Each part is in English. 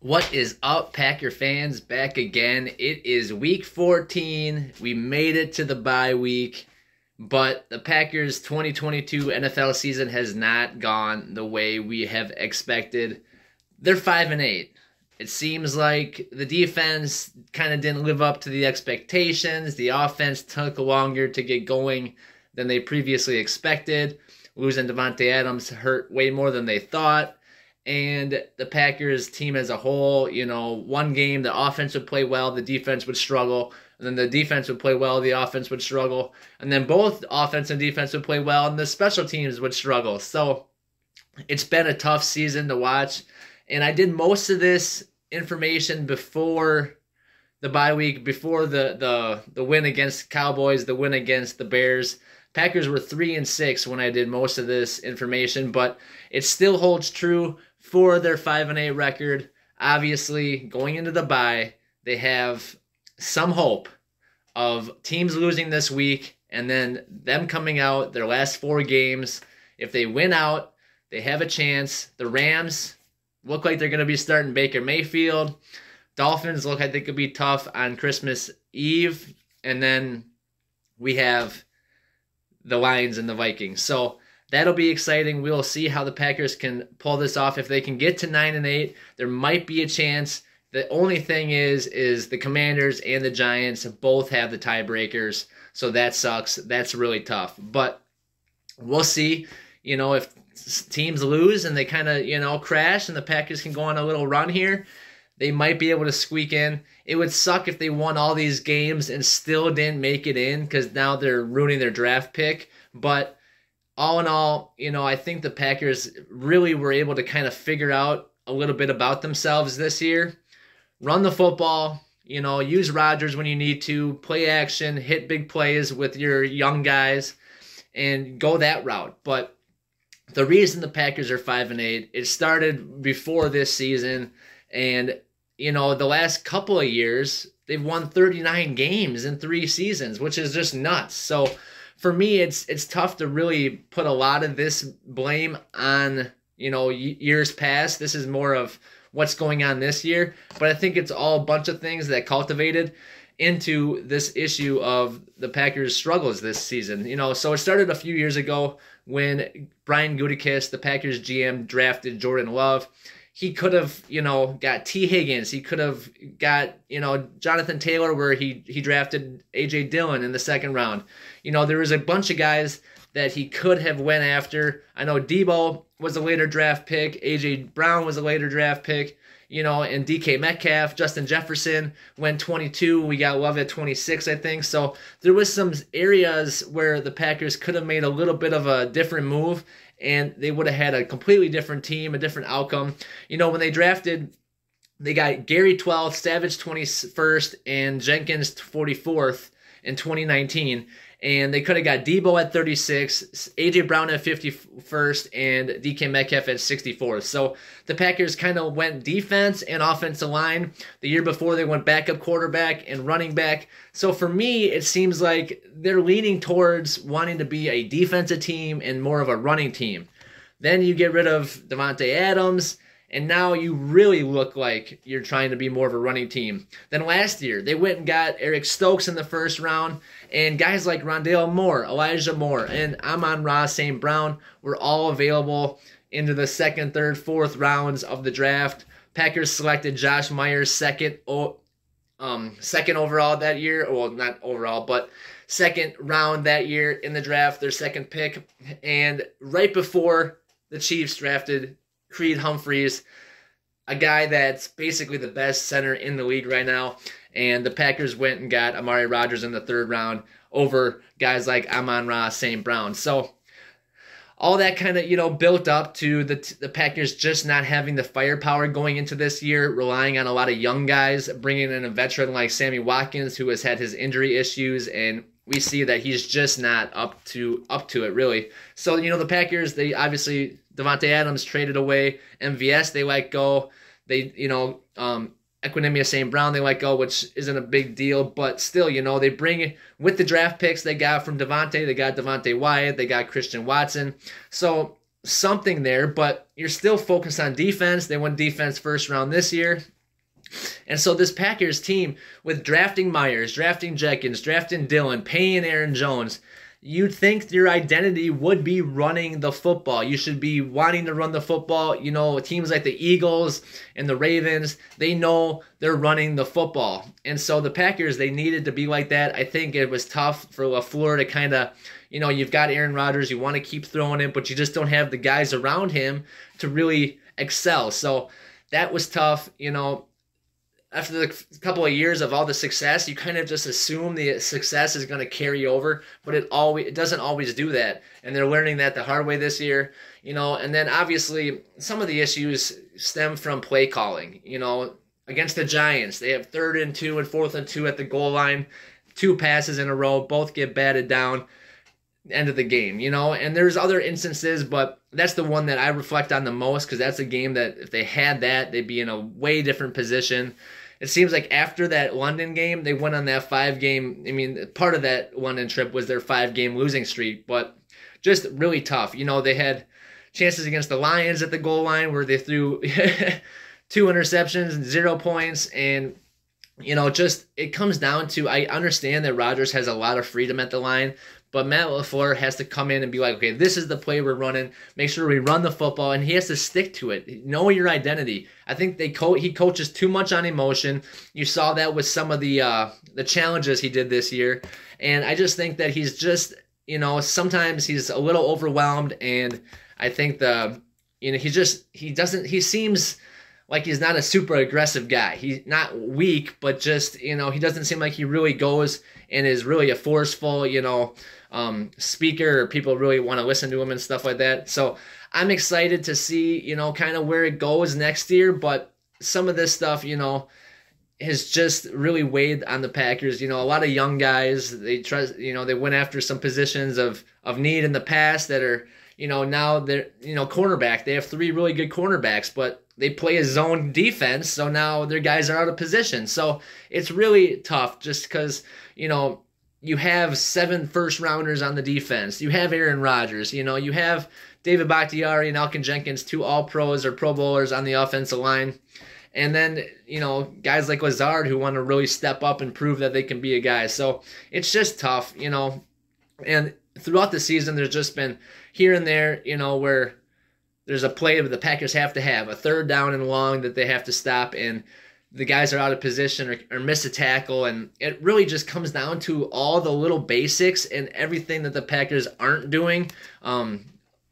What is up, Packer fans? Back again. It is week 14. We made it to the bye week, but the Packers 2022 NFL season has not gone the way we have expected. They're 5 and 8. It seems like the defense kind of didn't live up to the expectations. The offense took longer to get going than they previously expected. Losing Davante Adams hurt way more than they thought and the Packers team as a whole, you know, one game the offense would play well, the defense would struggle, and then the defense would play well, the offense would struggle, and then both offense and defense would play well, and the special teams would struggle. So it's been a tough season to watch, and I did most of this information before the bye week, before the the the win against Cowboys, the win against the Bears. Packers were three and six when I did most of this information, but it still holds true for their 5 and 8 record. Obviously, going into the bye, they have some hope of teams losing this week and then them coming out their last four games. If they win out, they have a chance. The Rams look like they're going to be starting Baker Mayfield. Dolphins look like they could be tough on Christmas Eve. And then we have the Lions and the Vikings. So That'll be exciting. We'll see how the Packers can pull this off. If they can get to nine and eight, there might be a chance. The only thing is, is the Commanders and the Giants both have the tiebreakers, so that sucks. That's really tough. But we'll see. You know, if teams lose and they kind of you know crash, and the Packers can go on a little run here, they might be able to squeak in. It would suck if they won all these games and still didn't make it in because now they're ruining their draft pick. But all in all, you know, I think the Packers really were able to kind of figure out a little bit about themselves this year. Run the football, you know, use Rodgers when you need to, play action, hit big plays with your young guys, and go that route. But the reason the Packers are 5 and 8, it started before this season. And, you know, the last couple of years, they've won 39 games in three seasons, which is just nuts. So, for me, it's it's tough to really put a lot of this blame on you know years past. This is more of what's going on this year, but I think it's all a bunch of things that cultivated into this issue of the Packers' struggles this season. You know, so it started a few years ago when Brian Gutekunst, the Packers GM, drafted Jordan Love he could have, you know, got Tee Higgins. He could have got, you know, Jonathan Taylor, where he he drafted AJ Dillon in the second round. You know, there was a bunch of guys that he could have went after. I know Deebo was a later draft pick. AJ Brown was a later draft pick. You know, and DK Metcalf, Justin Jefferson went 22. We got Love at 26, I think. So there was some areas where the Packers could have made a little bit of a different move and they would have had a completely different team, a different outcome. You know, when they drafted, they got Gary 12th, Savage 21st, and Jenkins 44th in 2019 and they could have got Deebo at 36, AJ Brown at 51st, and DK Metcalf at 64th. So the Packers kind of went defense and offensive line. The year before, they went backup quarterback and running back. So for me, it seems like they're leaning towards wanting to be a defensive team and more of a running team. Then you get rid of Davante Adams and now you really look like you're trying to be more of a running team than last year. They went and got Eric Stokes in the first round, and guys like Rondale Moore, Elijah Moore, and Amon-Ra St. Brown were all available into the second, third, fourth rounds of the draft. Packers selected Josh Myers second, um, second overall that year. Well, not overall, but second round that year in the draft, their second pick. And right before the Chiefs drafted Creed Humphreys, a guy that's basically the best center in the league right now. And the Packers went and got Amari Rodgers in the third round over guys like Amon-Ra St. Brown. So all that kind of you know built up to the the Packers just not having the firepower going into this year, relying on a lot of young guys, bringing in a veteran like Sammy Watkins who has had his injury issues, and we see that he's just not up to up to it really. So you know the Packers they obviously Davante Adams traded away. MVS they let go. They you know um, Equanimeous St. Brown they let go, which isn't a big deal, but still you know they bring with the draft picks they got from Davante. They got Devonte Wyatt. They got Christian Watson. So something there, but you're still focused on defense. They won defense first round this year. And so this Packers team, with drafting Myers, drafting Jenkins, drafting Dillon, paying Aaron Jones, you'd think your identity would be running the football. You should be wanting to run the football. You know, teams like the Eagles and the Ravens, they know they're running the football. And so the Packers, they needed to be like that. I think it was tough for LaFleur to kind of, you know, you've got Aaron Rodgers, you want to keep throwing it, but you just don't have the guys around him to really excel. So that was tough. You know, after the couple of years of all the success, you kind of just assume the success is going to carry over, but it always it doesn't always do that. And they're learning that the hard way this year, you know. And then obviously some of the issues stem from play calling. You know, against the Giants, they have third and two and fourth and two at the goal line, two passes in a row, both get batted down. End of the game, you know. And there's other instances, but that's the one that I reflect on the most because that's a game that if they had that, they'd be in a way different position it seems like after that London game, they went on that five game. I mean, part of that London trip was their five game losing streak, but just really tough. You know, they had chances against the Lions at the goal line where they threw two interceptions and zero points. And, you know, just it comes down to I understand that Rodgers has a lot of freedom at the line, but Matt LaFleur has to come in and be like, okay, this is the play we're running. Make sure we run the football, and he has to stick to it. Know your identity. I think they co- he coaches too much on emotion. You saw that with some of the uh, the challenges he did this year, and I just think that he's just you know sometimes he's a little overwhelmed, and I think the you know he just he doesn't he seems like he's not a super aggressive guy. He's not weak, but just you know he doesn't seem like he really goes and is really a forceful you know um, speaker or people really want to listen to him and stuff like that. So I'm excited to see, you know, kind of where it goes next year. But some of this stuff, you know, has just really weighed on the Packers. You know, a lot of young guys, they trust, you know, they went after some positions of, of need in the past that are, you know, now they're, you know, cornerback. They have three really good cornerbacks, but they play a zone defense. So now their guys are out of position. So it's really tough just because, you know, you have seven first rounders on the defense. You have Aaron Rodgers. You know, you have David Bakhtiari and Elgton Jenkins, two all pros or pro bowlers on the offensive line. And then, you know, guys like Lazard who want to really step up and prove that they can be a guy. So it's just tough, you know. And throughout the season, there's just been here and there, you know, where there's a play that the Packers have to have, a third down and long that they have to stop. And the guys are out of position or, or miss a tackle. And it really just comes down to all the little basics and everything that the Packers aren't doing. Um,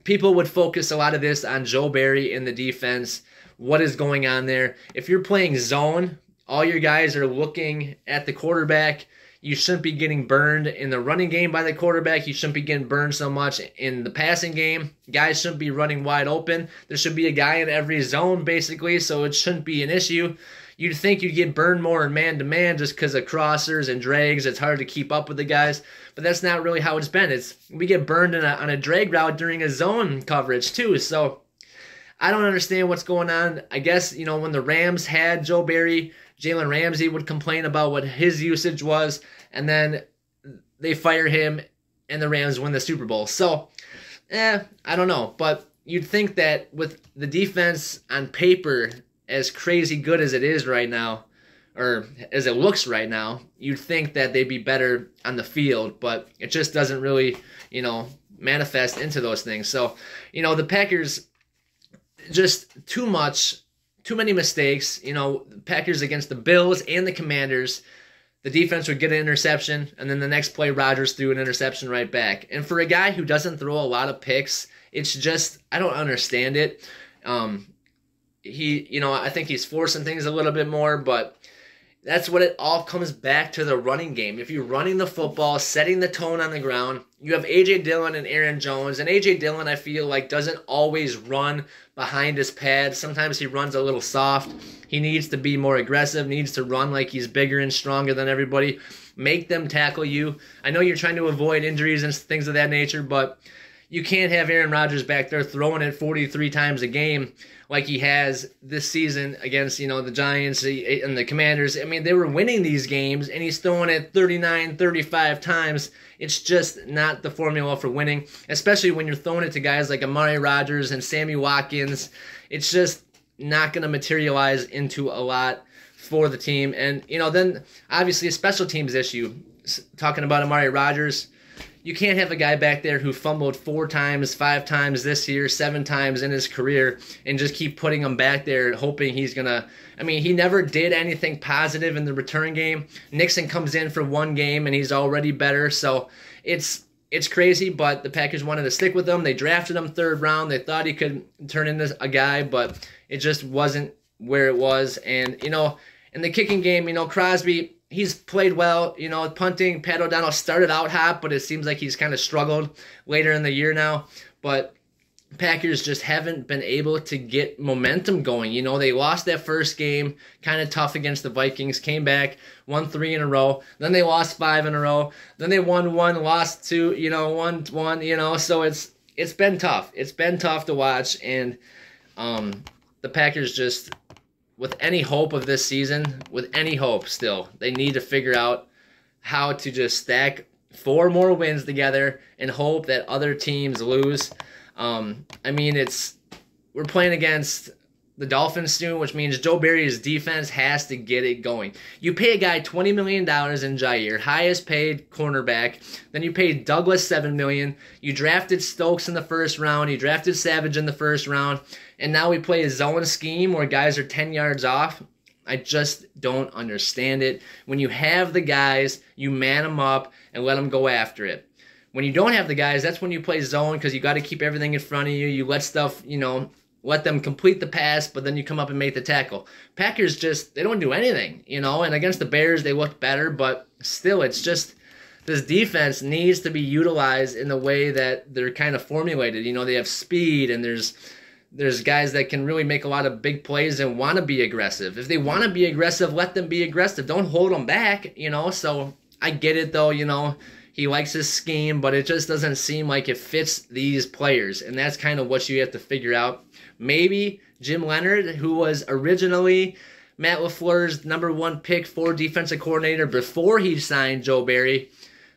people would focus a lot of this on Joe Barry in the defense. What is going on there? If you're playing zone, all your guys are looking at the quarterback. You shouldn't be getting burned in the running game by the quarterback. You shouldn't be getting burned so much in the passing game. Guys shouldn't be running wide open. There should be a guy in every zone, basically, so it shouldn't be an issue. You'd think you'd get burned more in man to man just because of crossers and drags. It's hard to keep up with the guys, but that's not really how it's been. It's we get burned a, on a drag route during a zone coverage too. So I don't understand what's going on. I guess you know when the Rams had Joe Barry, Jalen Ramsey would complain about what his usage was, and then they fire him, and the Rams win the Super Bowl. So, eh, I don't know, but you'd think that with the defense on paper as crazy good as it is right now, or as it looks right now, you'd think that they'd be better on the field, but it just doesn't really, you know, manifest into those things. So, you know, the Packers just too much, too many mistakes. You know, Packers against the Bills and the Commanders. The defense would get an interception, and then the next play, Rodgers threw an interception right back. And for a guy who doesn't throw a lot of picks, it's just I don't understand it. Um, he, you know, I think he's forcing things a little bit more, but that's what it all comes back to the running game. If you're running the football, setting the tone on the ground, you have AJ Dillon and Aaron Jones. And AJ Dillon, I feel like, doesn't always run behind his pad. Sometimes he runs a little soft. He needs to be more aggressive, needs to run like he's bigger and stronger than everybody. Make them tackle you. I know you're trying to avoid injuries and things of that nature, but you can't have Aaron Rodgers back there throwing it 43 times a game like he has this season against, you know, the Giants and the Commanders. I mean, they were winning these games and he's throwing it 39, 35 times. It's just not the formula for winning, especially when you're throwing it to guys like Amari Rodgers and Sammy Watkins. It's just not going to materialize into a lot for the team. And, you know, then obviously a special teams issue. Talking about Amari Rodgers, you can't have a guy back there who fumbled four times, five times this year, seven times in his career, and just keep putting him back there, hoping he's gonna. I mean, he never did anything positive in the return game. Nixon comes in for one game and he's already better. So it's it's crazy, but the Packers wanted to stick with him. They drafted him third round. They thought he could turn into a guy, but it just wasn't where it was. And you know, in the kicking game, you know, Crosby, he's played well. You know, punting, Pat O'Donnell started out hot, but it seems like he's kind of struggled later in the year now. But Packers just haven't been able to get momentum going. You know, they lost that first game, kind of tough against the Vikings, came back, won three in a row. Then they lost five in a row. Then they won one, lost two, you know, one, one, you know. So it's it's been tough. It's been tough to watch, and um, the Packers just with any hope of this season, with any hope still, they need to figure out how to just stack four more wins together and hope that other teams lose. Um, I mean, it's we're playing against the Dolphins soon, which means Joe Barry's defense has to get it going. You pay a guy $20 million in Jair, highest paid cornerback. Then you pay Douglas 7 million. You drafted Stokes in the first round. You drafted Savage in the first round. And now we play a zone scheme where guys are 10 yards off. I just don't understand it. When you have the guys, you man them up and let them go after it. When you don't have the guys, that's when you play zone because you got to keep everything in front of you. You let stuff, you know, let them complete the pass, but then you come up and make the tackle. Packers just they don't do anything, you know. And against the Bears, they looked better, but still, it's just this defense needs to be utilized in the way that they're kind of formulated. You know, they have speed and there's there's guys that can really make a lot of big plays and want to be aggressive. If they want to be aggressive, let them be aggressive. Don't hold them back, you know. So I get it though, you know. He likes his scheme, but it just doesn't seem like it fits these players. And that's kind of what you have to figure out. Maybe Jim Leonhard, who was originally Matt LaFleur's number one pick for defensive coordinator before he signed Joe Barry.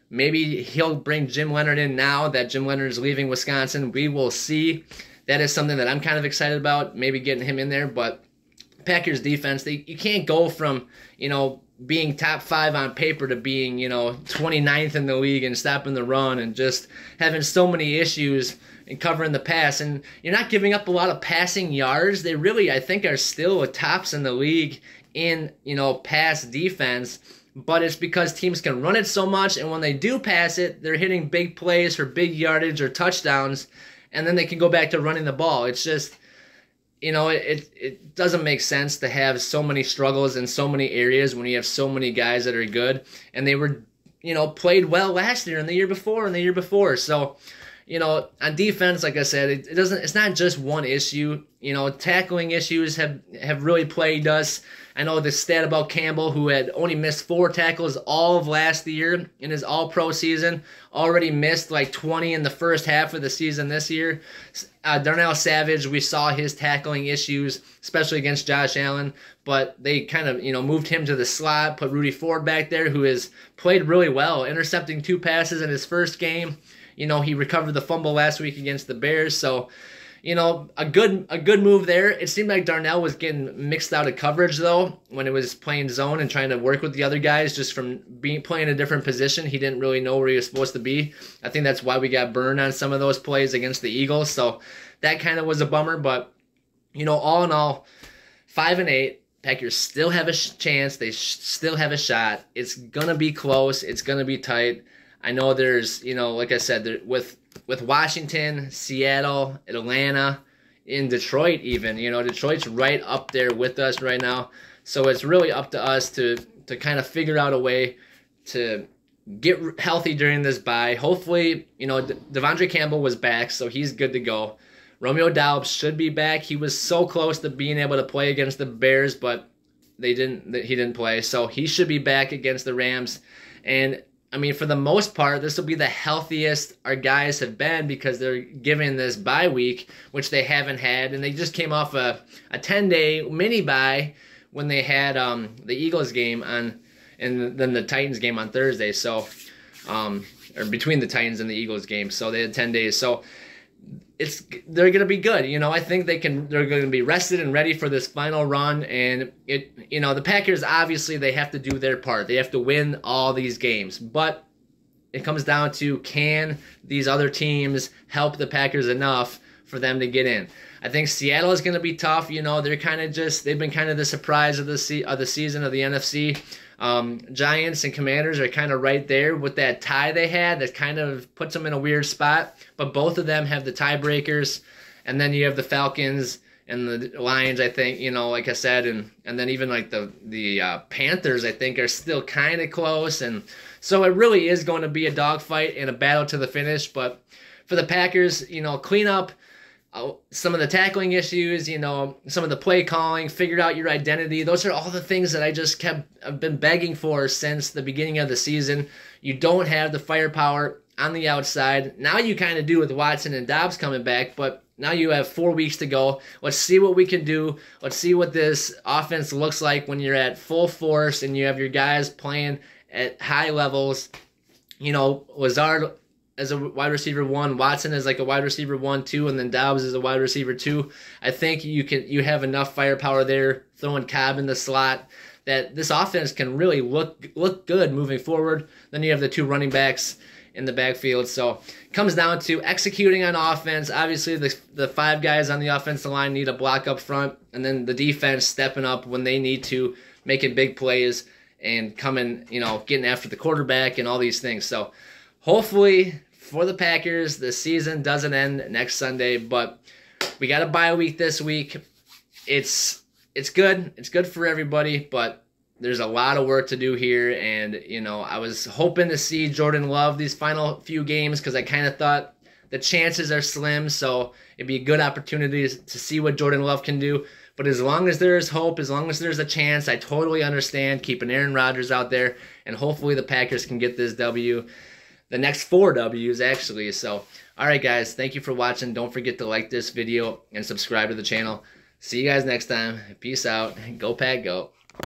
Maybe he'll bring Jim Leonhard in now that Jim Leonhard is leaving Wisconsin. We will see. That is something that I'm kind of excited about, maybe getting him in there. But Packers defense, they, you can't go from, you know, being top five on paper to being, you know, 29th in the league and stopping the run and just having so many issues and covering the pass. And you're not giving up a lot of passing yards. They really, I think, are still tops in the league in, you know, pass defense. But it's because teams can run it so much, and when they do pass it, they're hitting big plays for big yardage or touchdowns, and then they can go back to running the ball. It's just you know, it, it doesn't make sense to have so many struggles in so many areas when you have so many guys that are good. And they were, you know, played well last year and the year before and the year before. So, you know, on defense, like I said, it, it doesn't. It's not just one issue. You know, tackling issues have have really plagued us. I know the stat about Campbell, who had only missed four tackles all of last year in his All Pro season, already missed like 20 in the first half of the season this year. Uh, Darnell Savage, we saw his tackling issues, especially against Josh Allen, but they kind of you know moved him to the slot, put Rudy Ford back there, who has played really well, intercepting two passes in his first game. You know, he recovered the fumble last week against the Bears, so you know, a good a good move there. It seemed like Darnell was getting mixed out of coverage though when it was playing zone and trying to work with the other guys just from being playing a different position. He didn't really know where he was supposed to be. I think that's why we got burned on some of those plays against the Eagles. So that kind of was a bummer, but you know, all in all, five and eight. Packers still have a sh- chance. They sh- still have a shot. It's gonna be close. It's gonna be tight. I know there's, you know, like I said, there, with with Washington, Seattle, Atlanta, in Detroit even. You know, Detroit's right up there with us right now. So it's really up to us to to kind of figure out a way to get healthy during this bye. Hopefully, you know, De- De'Vondre Campbell was back, so he's good to go. Romeo Doubs should be back. He was so close to being able to play against the Bears, but they didn't. He didn't play, so he should be back against the Rams. And I mean, for the most part, this will be the healthiest our guys have been because they're given this bye week, which they haven't had, and they just came off a, a 10 day mini bye when they had um, the Eagles game on, and then the Titans game on Thursday. So, um, or between the Titans and the Eagles game. So they had 10 days. So it's they're going to be good. You know, I think they can they're going to be rested and ready for this final run and it you know, the Packers obviously they have to do their part. They have to win all these games. But it comes down to can these other teams help the Packers enough for them to get in. I think Seattle is going to be tough. You know, they're kind of just they've been kind of the surprise of the se- of the season of the NFC. Um, Giants and Commanders are kind of right there with that tie they had that kind of puts them in a weird spot. But both of them have the tiebreakers, and then you have the Falcons and the Lions. I think you know, like I said, and and then even like the the uh, Panthers, I think are still kind of close, and so it really is going to be a dogfight and a battle to the finish. But for the Packers, you know, clean up uh, some of the tackling issues, you know, some of the play calling, figured out your identity. Those are all the things that I just kept I've been begging for since the beginning of the season. You don't have the firepower on the outside. Now you kind of do with Watson and Doubs coming back, but now you have four weeks to go. Let's see what we can do. Let's see what this offense looks like when you're at full force and you have your guys playing at high levels. You know, Lazard as a wide receiver one, Watson is like a wide receiver one, two, and then Doubs is a wide receiver two. I think you can you have enough firepower there, throwing Cobb in the slot that this offense can really look look good moving forward. Then you have the two running backs in the backfield. So it comes down to executing on offense. Obviously, the the five guys on the offensive line need a block up front, and then the defense stepping up when they need to, making big plays and coming, you know, getting after the quarterback and all these things. So hopefully for the Packers. The season doesn't end next Sunday, but we got a bye week this week. It's it's good. It's good for everybody, but there's a lot of work to do here and you know, I was hoping to see Jordan Love these final few games cuz I kind of thought the chances are slim, so it'd be a good opportunity to see what Jordan Love can do. But as long as there is hope, as long as there's a chance, I totally understand keeping Aaron Rodgers out there, and hopefully the Packers can get this W the next four W's actually. So, all right, guys, thank you for watching. Don't forget to like this video and subscribe to the channel. See you guys next time. Peace out. Go Pack, go.